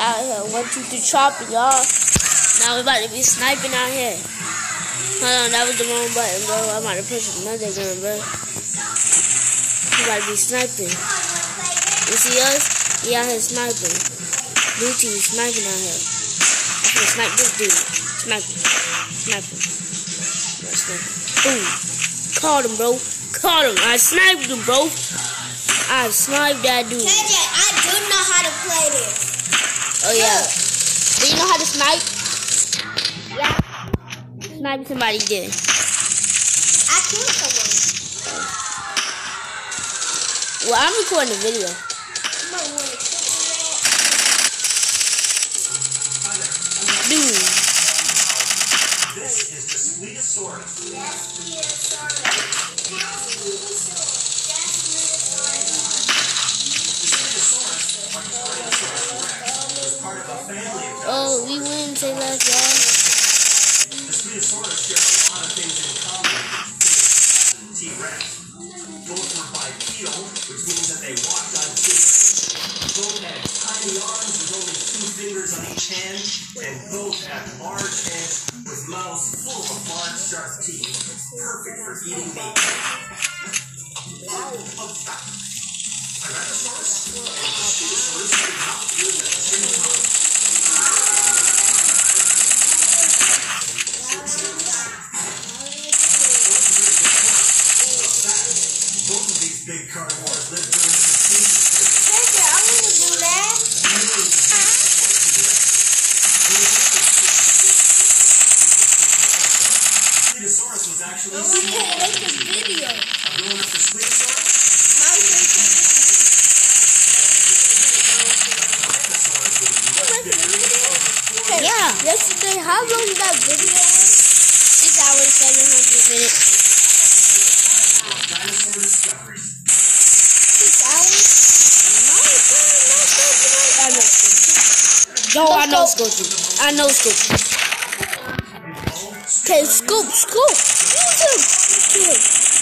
out here. One, two, three, chopping, y'all. Now we're about to be sniping out here. Hold on, that was the wrong button, bro. I'm about to push another gun, bro. We about to be sniping. You see us? We out here sniping. Blue team sniping out here. I'm gonna snipe this dude. Sniping. Sniping. Boom. Caught him, bro. Caught him. I sniped him, bro. I sniped that dude. KJ, I do know how to play this. Oh yeah. Do you know how to snipe? Yeah. Snipe somebody did. I killed someone. Well, I'm recording a video. The Spinosaurus share a lot of things in common with T-Rex. Both were bipedal, which means that they walked on two legs. Both had tiny arms with only two fingers on each hand, and both had large heads with mouths full of large, sharp teeth, perfect for eating meat. Tyrannosaurus did not same time. Both of these big carnivores lived during the Cretaceous period. KJ, I want to do that. Spinosaurus was actually I want to small. make a video. Growing up to Spinosaurus, My face Tyrannosaurus was much bigger. Yeah. Yesterday, how long is that video? Six hours, 700 minutes. Dinosaur discovery. Six hours? I know. Yo, I know Scoopy. I know Scoopy. Okay, Scoop, Scoop. Scoop. Scoop.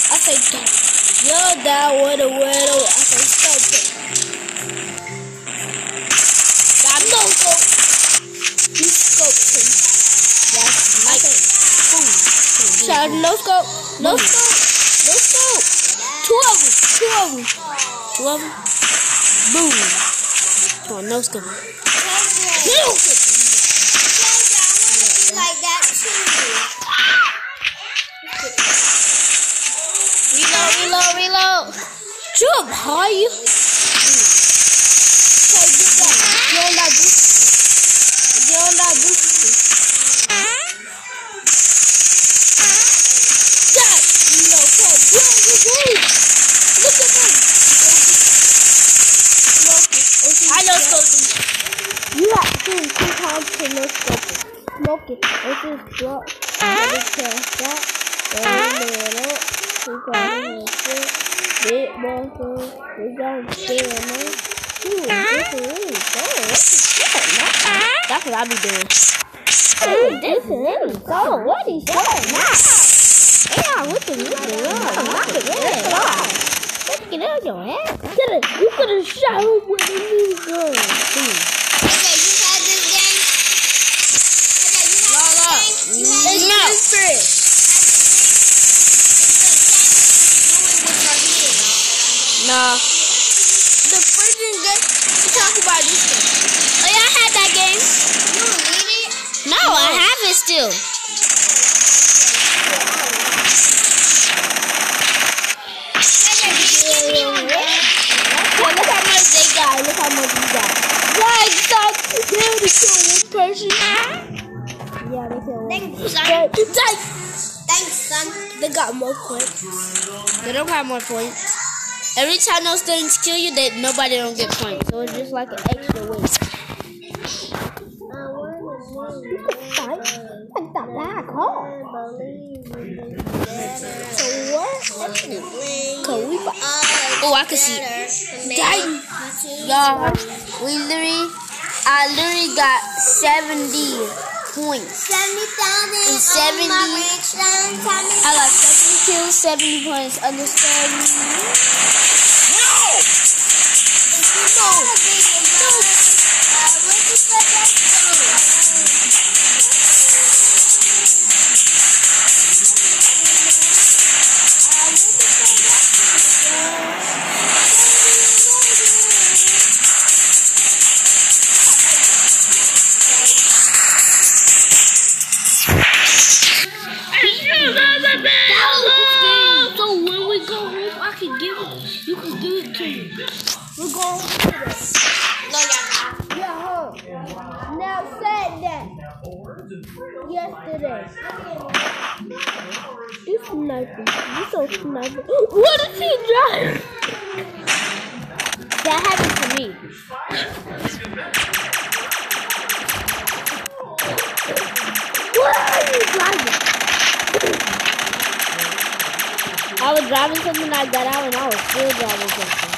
I say, you're that with a widow. I say, Scoop. I know Scoop. You Scoop. Yes, I say, boom. Shout no Scoop. No Scoop. No Scoop. Two of them. Two of them. Two of them. Boom. Come on, no Scoop. KJ, No Scoop. Reload, reload. Jump higher. Okay, get that. Look at. I know. You have to do two times to no scope. Smoke it. This is drop. Me test that. Then little. That's what I be doing. Ooh, this is cool. What is man? Yeah, what the it in. Let's get out your it. You could have shot him with a new gun. Okay, you had this game? Okay, you had La, la. this game? You had It's this not game? fair. Nah. The freaking game. You talk about this game. Oh yeah, I had that game. You don't need it? No, I have it still. KJ, can you give me one? Yeah, look how much they got. Look how much we got. Like, stop. They only kill one person. Yeah, they kill one. Thanks, son. They, they, Thanks, son. they got more points. They don't have more points. Every time those things kill you, they, nobody don't get points. So it's just like an extra weight. Fight like the black hole. So what? Can we? Oh, I can see. Dang. Y'all, we literally, I literally got 70 points. 70,000 70. on my. I got 70 kills, 70 points. Understand me? No! No! go. No, you're not. You're. Now said that yesterday. This sniper. This old sniper. What is he driving? That happened to me. What are driving? I was driving something like that out and I was still driving something.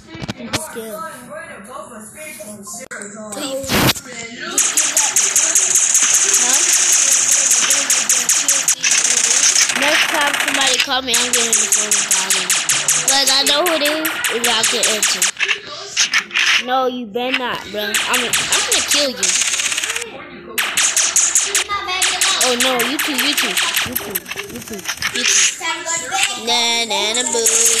scared. Please. Next time somebody call me, I'm getting the phone calling. Like I know who it is, and y'all can answer. No, you better not, bro. I'm gonna, I'm gonna kill you. Oh no, you too, you too, you too, you too, you too. Na na na boo.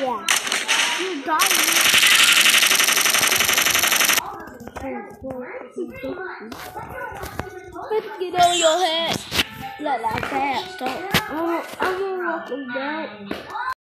Yeah. You die. Let's get on your head. Like that. So I'm, I'm gonna walk them down.